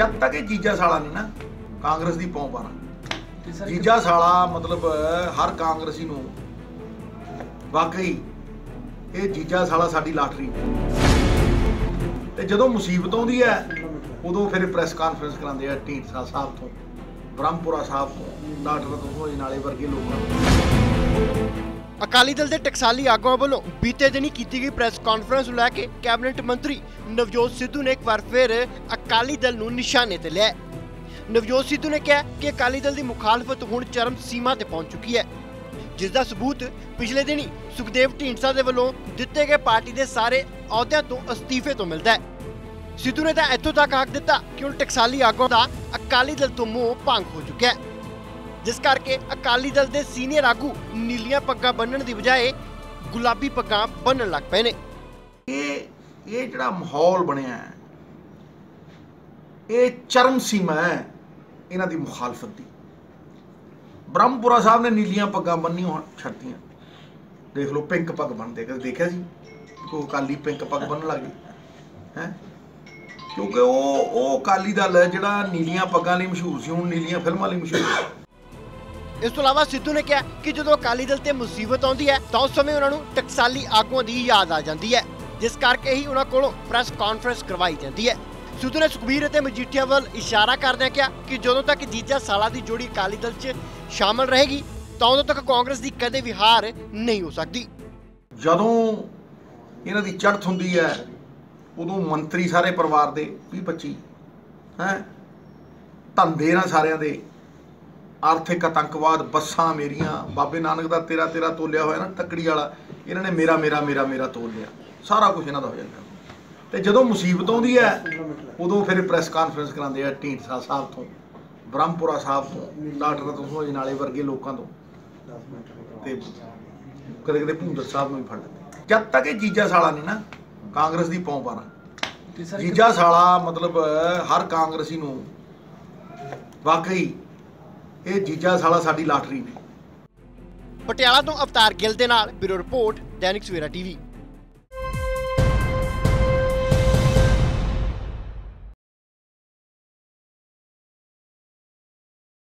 ਜਦ ਤੱਕ ਇਹ ਜੀਜਾ ਸਾਲਾ ਨਹੀਂ ਨਾ ਕਾਂਗਰਸ ਦੀ ਪੌਂ ਪਾਣਾ। ਜੀਜਾ ਸਾਲਾ ਮਤਲਬ ਹਰ ਕਾਂਗਰਸੀ ਨੂੰ ਵਾਕਈ ਇਹ ਜੀਜਾ ਸਾਲਾ ਸਾਡੀ ਲਾਟਰੀ। ਤੇ ਜਦੋਂ ਮੁਸੀਬਤ ਆਉਂਦੀ ਹੈ ਉਦੋਂ ਫਿਰ ਪ੍ਰੈਸ ਕਾਨਫਰੰਸ ਕਰਾਉਂਦੇ ਆ ਢੀਂਡਸਾ ਸਾਹਿਬ ਤੋਂ ਬ੍ਰਹਮਪੁਰਾ ਸਾਹਿਬ ਤੋਂ ਡਾਕਟਰ ਤੋਂ ਨਾਲੇ ਵਰਗੇ ਲੋਕਾਂ ਤੋਂ। ਅਕਾਲੀ ਦਲ ਦੇ ਟਕਸਾਲੀ ਆਗੂਆਂ ਵੱਲੋਂ ਬੀਤੇ ਦਿਨੀ ਕੀਤੀ ਗਈ ਪ੍ਰੈਸ ਕਾਨਫਰੰਸ ਨੂੰ ਲੈ ਕੇ ਕੈਬਨਿਟ ਮੰਤਰੀ ਨਵਜੋਤ ਸਿੱਧੂ ਨੇ ਇੱਕ ਵਾਰ ਫਿਰ ਅਕਾਲੀ ਦਲ ਨੂੰ ਨਿਸ਼ਾਨੇ ਤੇ ਲਿਆ ਨਵਜੋਤ ਸਿੱਧੂ ਨੇ ਕਿਹਾ ਕਿ ਅਕਾਲੀ ਦਲ ਦੀ ਮੁਖਾਲਫਤ ਹੁਣ ਚਰਮ ਸੀਮਾ ਤੇ ਪਹੁੰਚ ਚੁੱਕੀ ਹੈ। ਜਿਸ ਦਾ ਸਬੂਤ ਪਿਛਲੇ ਦਿਨੀ ਸੁਖਦੇਵ ਢੀਂਡਸਾ ਦੇ ਵੱਲੋਂ ਦਿੱਤੇ ਗਏ ਪਾਰਟੀ ਦੇ ਸਾਰੇ ਅਹੁਦਿਆਂ ਤੋਂ ਅਸਤੀਫੇ ਤੋਂ ਮਿਲਦਾ ਹੈ। ਸਿੱਧੂ ਨੇ ਤਾਂ ਇੱਥੋਂ ਤੱਕ ਆਖ ਦਿੱਤਾ ਕਿ ਹੁਣ ਟਕਸਾਲੀ ਆਗੂਆਂ ਦਾ ਅਕਾਲੀ ਦਲ ਤੋਂ ਮੋਹ ਭੰਗ ਹੋ ਚੁੱਕਿਆ ਹੈ। ਜਿਸ ਕਰਕੇ ਅਕਾਲੀ ਦਲ ਦੇ ਸੀਨੀਅਰ ਆਗੂ ਨੀਲੀਆਂ ਪੱਗਾਂ ਬੰਨਣ ਦੀ ਬਜਾਏ ਗੁਲਾਬੀ ਪੱਗਾਂ ਬੰਨਣ ਲੱਗ ਪਏ ਨੇ। ਇਹ ਇਹ ਜਿਹੜਾ ਮਾਹੌਲ ਬਣਿਆ ਹੈ, ਇਹ ਚਰਮ ਸੀਮਾ ਹੈ ਇਹਨਾਂ ਦੀ ਮੁਖਾਲਫਤ ਦੀ। ਬ੍ਰਹਮਪੁਰਾ ਸਾਹਿਬ ਨੇ ਨੀਲੀਆਂ ਪੱਗਾਂ ਬੰਨੀਆਂ ਹੋਣ, ਛੱਡਤੀਆਂ। ਦੇਖ ਲਓ, ਪਿੰਕ ਪੱਗ ਬੰਨਦੇ ਕਦੇ ਦੇਖਿਆ ਸੀ? ਕੋਈ ਅਕਾਲੀ ਪਿੰਕ ਪੱਗ ਬੰਨਣ ਲੱਗ ਗਈ। ਹੈ? ਕਿਉਂਕਿ ਉਹ ਉਹ ਅਕਾਲੀ ਦਲ ਹੈ ਜਿਹੜਾ ਨੀਲੀਆਂ ਪੱਗਾਂ ਲਈ ਮਸ਼ਹੂਰ ਸੀ, ਹੁਣ ਨੀਲੀਆਂ ਫਿਲਮਾਂ ਲਈ ਮਸ਼ਹੂਰ ਹੈ ਇਸ ਤੋਂ ਇਲਾਵਾ ਸਿੱਧੂ ਨੇ ਕਿਹਾ ਕਿ ਜਦੋਂ ਅਕਾਲੀ ਦਲ ਤੇ ਮੁਸੀਬਤ ਆਉਂਦੀ ਹੈ, ਤਾਂ ਉਸ ਸਮੇਂ ਉਹਨਾਂ ਨੂੰ ਟਕਸਾਲੀ ਆਗੂਆਂ ਦੀ ਯਾਦ ਆ ਜਾਂਦੀ ਹੈ। ਜਿਸ ਕਰਕੇ ਹੀ ਉਹਨਾਂ ਕੋਲੋਂ ਪ੍ਰੈਸ ਕਾਨਫਰੰਸ ਕਰਵਾਈ ਜਾਂਦੀ ਹੈ। ਸਿੱਧੂ ਨੇ ਸੁਖਬੀਰ ਅਤੇ ਮਜੀਠੀਆ ਵੱਲ ਇਸ਼ਾਰਾ ਕਰਦਿਆਂ ਕਿਹਾ ਕਿ ਜਦੋਂ ਤੱਕ ਜੀਜਾ ਸਾਲਾ ਦੀ ਜੋੜੀ ਅਕਾਲੀ ਦਲ 'ਚ ਸ਼ਾਮਲ ਰਹੇਗੀ, ਤਾਂ ਉਦੋਂ ਤੱਕ ਕਾਂਗਰਸ ਦੀ ਕਦੇ ਵੀ ਹਾਰ ਨਹੀਂ ਹੋ ਸਕਦੀ। ਜਦੋਂ ਇਹਨਾਂ ਦੀ ਚੜ੍ਹਤ ਹੁੰਦੀ ਹੈ, ਉਦੋਂ ਮੰਤਰੀ ਸਾਰੇ ਪਰਿਵਾਰ ਦੇ 20 25 ਹੈ, ਧੰਦੇ ਨਾਲ ਸਾਰਿਆਂ ਦੇ। ਆਰਥਿਕ ਆਤੰਕਵਾਦ ਬੱਸਾਂ ਮੇਰੀਆਂ ਬਾਬੇ ਨਾਨਕ ਦਾ ਤੇਰਾ ਤੇਰਾ ਤੋਲਿਆ ਹੋਇਆ ਨਾ ਤੱਕੜੀ ਵਾਲਾ ਇਹਨਾਂ ਨੇ ਮੇਰਾ ਮੇਰਾ ਮੇਰਾ ਮੇਰਾ ਤੋਲ ਲਿਆ। ਸਾਰਾ ਕੁਝ ਇਹਨਾਂ ਦਾ ਹੋ ਜਾਂਦਾ। ਤੇ ਜਦੋਂ ਮੁਸੀਬਤ ਆਉਂਦੀ ਹੈ ਉਦੋਂ ਫਿਰ ਪ੍ਰੈਸ ਕਾਨਫਰੰਸ ਕਰਾਉਂਦੇ ਆ ਢੀਂਡਸਾ ਸਾਹਿਬ ਤੋਂ ਬ੍ਰਹਮਪੁਰਾ ਸਾਹਿਬ ਤੋਂ ਡਾਕਟਰ ਤੋਂ ਨਾਲੇ ਵਰਗੇ ਲੋਕਾਂ ਤੋਂ। ਤੇ ਕਦੇ ਕਦੇ ਭੁੰਦਰ ਸਾਹਿਬ ਨੂੰ ਵੀ ਫੜ ਲੈਂਦੇ। ਜਦ ਤੱਕ ਇਹ ਜੀਜਾ ਸਾਲਾ ਨਹੀਂ ਨਾ ਕਾਂਗਰਸ ਦੀ ਪੌਂ ਪਾਣਾ। ਜੀਜਾ ਸਾਲਾ ਮਤਲਬ ਹਰ ਕਾਂਗਰਸੀ ਨੂੰ ਵਾਕਈ ਇਹ ਜੀਜਾ ਸਾਲਾ ਸਾਡੀ ਲਾਟਰੀ ਨੇ। ਪਟਿਆਲਾ ਤੋਂ ਅਵਤਾਰ ਗਿੱਲ ਦੇ ਨਾਲ bureau report, Dainik Savera TV.